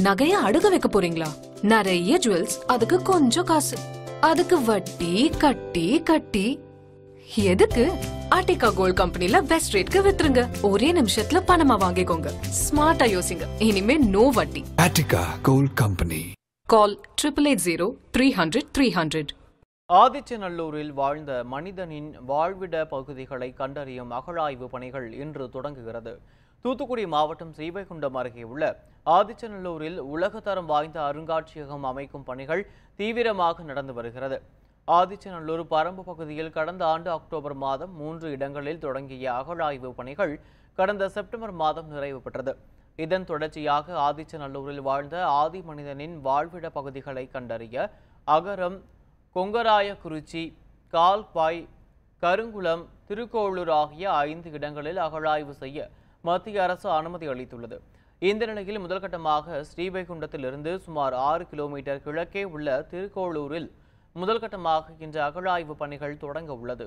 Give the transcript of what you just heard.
நகைய அடுக்க வைக்க போறீங்களா? நிறைய ஜுவல்ஸ் அதுக்கு கொஞ்சம் காசு. அதுக்கு வட்டி கட்டி கட்டி. எதுக்கு? ஆர்டிகா கோல்ட் கம்பெனில பெஸ்ட் ரேட்க்கு வித்துருங்க. ஒரே நிமிஷத்துல பணமா வாங்கிக்கோங்க. ஸ்மார்ட்டா யோசிங்க. இனிமே நோ வட்டி. Attica Gold Company. Call triple eight zero three hundred three hundred ஆதிச்சநல்லூரில் வாழ்ந்த மனிதனின் வாழ்விட பகுதிகளை கண்டறியும் அகழாய்வு பணிகள் இன்று தொடங்குகிறது. தூத்துக்குடி மாவட்டம் ஸ்ரீவைகுண்டம் அருகே உள்ள ஆதிச்சநல்லூரில் உலகத்தரம் வாய்ந்த அருங்காட்சியகம் அமைக்கும் பணிகள் தீவிரமாக நடந்து வருகிறது. ஆதிச்சநல்லூர் பரம்பு பகுதியில் கடந்த ஆண்டு அக்டோபர் மாதம் மூன்று இடங்களில் தொடங்கிய அகழாய்வு பணிகள் கடந்த செப்டம்பர் மாதம் நிறைவு பெற்றது. இதன் தொடர்ச்சியாக ஆதிச்சநல்லூரில் வாழ்ந்த ஆதி மனிதனின் வாழ்விட பகுதிகளை கண்டறிய அகரம் கொங்கராயக்குறிச்சி கால்பாய் கருங்குளம் திருக்கோளூர் ஆகிய ஐந்து இடங்களில் அகழாய்வு செய்ய மத்திய அரசு அனுமதி அளித்துள்ளது. இந்த நிலையில் முதல்கட்டமாக ஸ்ரீவைகுண்டத்திலிருந்து சுமார் ஆறு கிலோமீட்டர் கிழக்கே உள்ள திருக்கோளூரில் முதல்கட்டமாக இன்று அகழாய்வு பணிகள் தொடங்க உள்ளது.